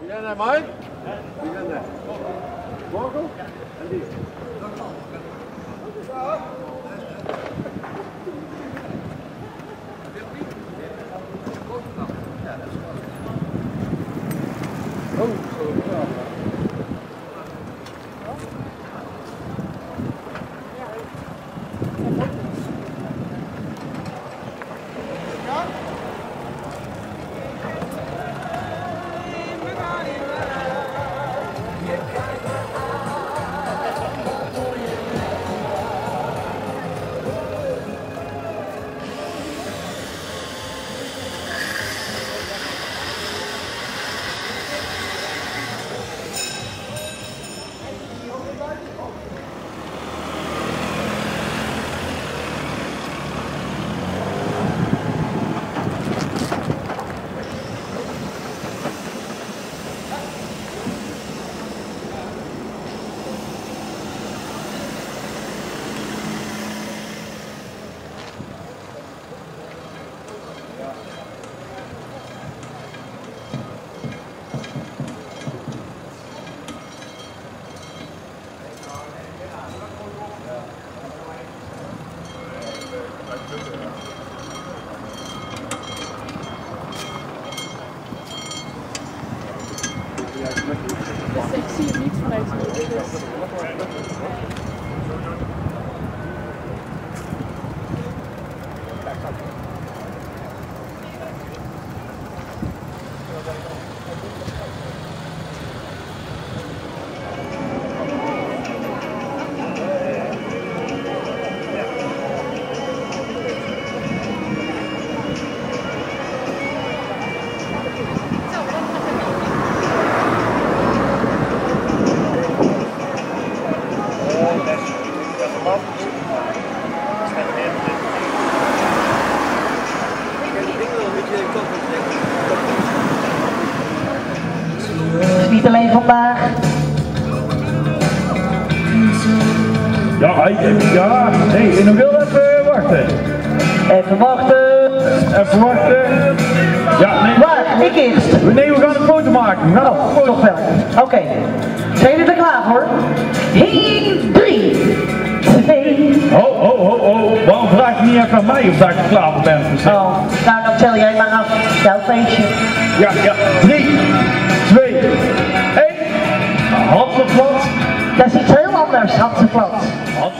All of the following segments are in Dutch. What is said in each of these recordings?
Wie zijn er, Mike? Wie zijn er? Marco? En die? Dus ik zie Ja, hij- ja, nee, en dan wil even wachten. Even wachten. Even wachten. Ja, nee. Waar? Ik eerst. Nee, we gaan een foto maken. Nou, Oh, toch wel. Oké. Zijn jullie er klaar voor? 1, 3, 2. Ho, ho, ho, ho. Waarom vraag je niet even aan mij of dat ik er klaar voor ben? Oh, nou dan tel jij maar af. Jouw feestje. Ja, ja. 3,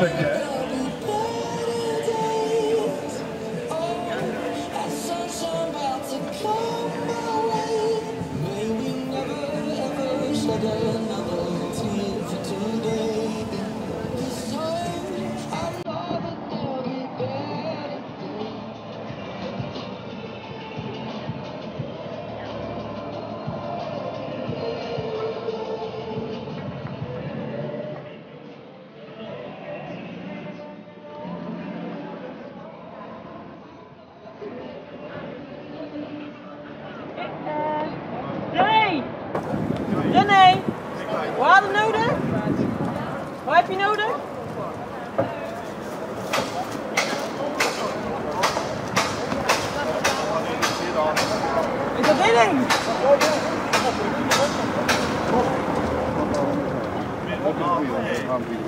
Thank you. Eh, René! René! Waar heb je nodig? Waar heb je nodig? In de dit.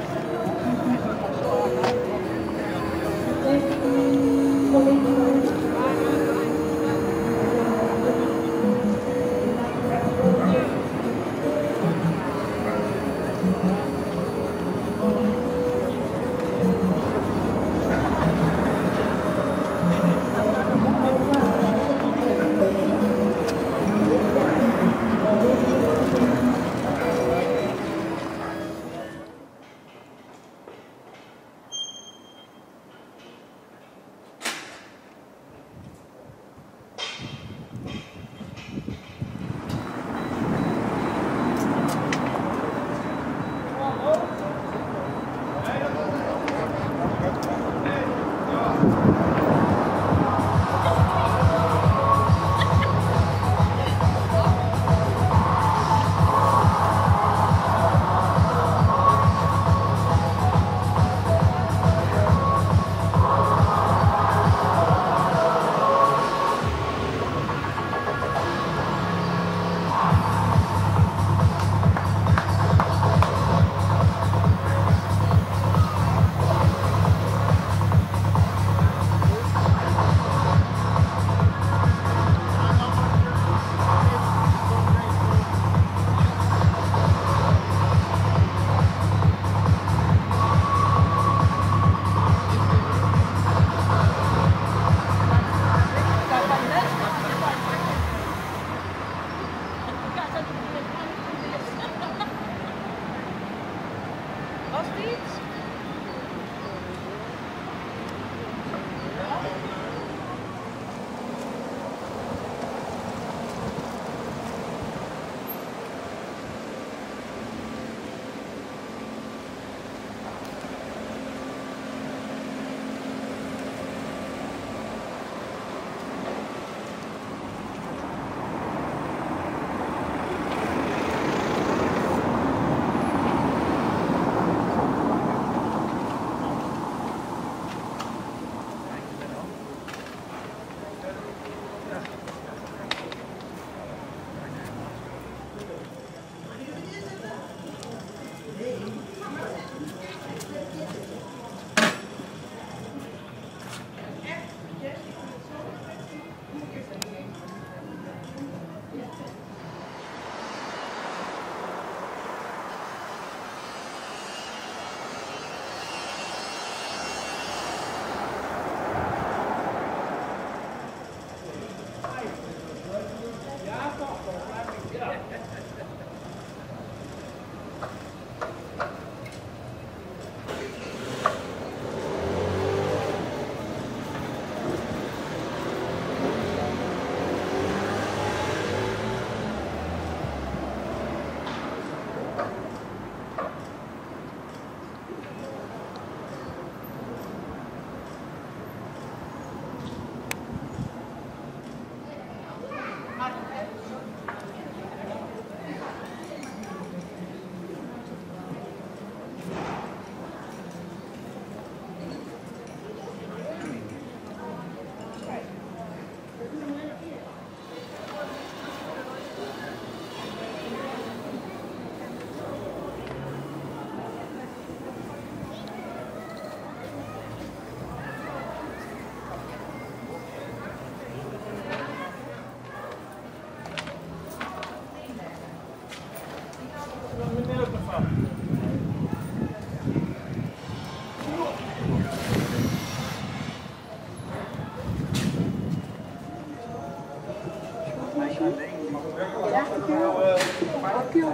Crossbeats?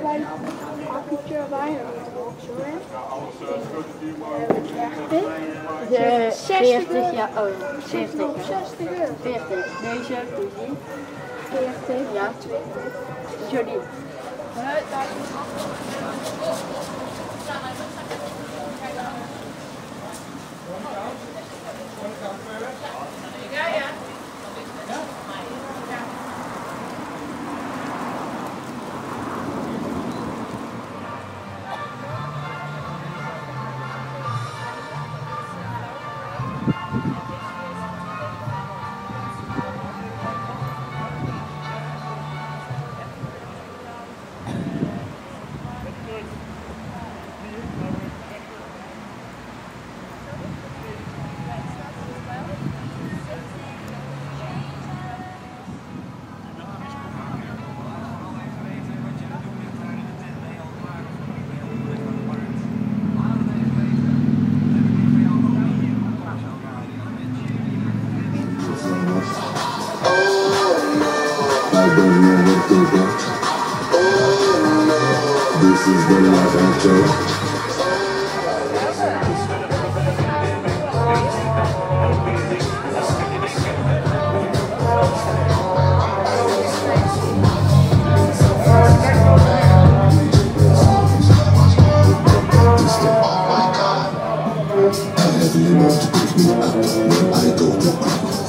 Binnen? De 60 40 ja, oh, 40 Nog 60 euro. 40. Deze, doe die. 40. Ja. Jodie. I This is the life oh I chose. I have to pick me when I go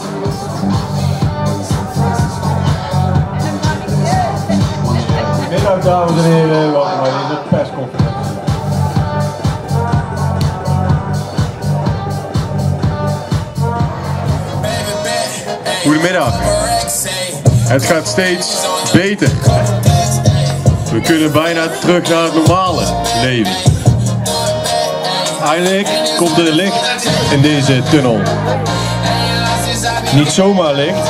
Middag dames en heren, welkom bij deze persconferentie. Goedemiddag. Het gaat steeds beter. We kunnen bijna terug naar het normale leven. Eindelijk komt er licht in deze tunnel. Niet zomaar licht,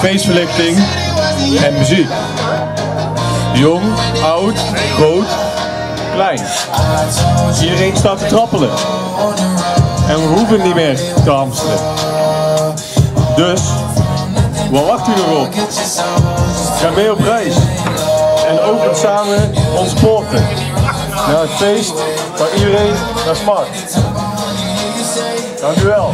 feestverlichting en muziek. Jong, oud, groot, klein. Iedereen staat te trappelen. En we hoeven niet meer te hamsteren. Dus, wat wacht u nog? Ga mee op reis. En open samen ons poorten. Naar het feest van iedereen naar Smart. Dank u wel.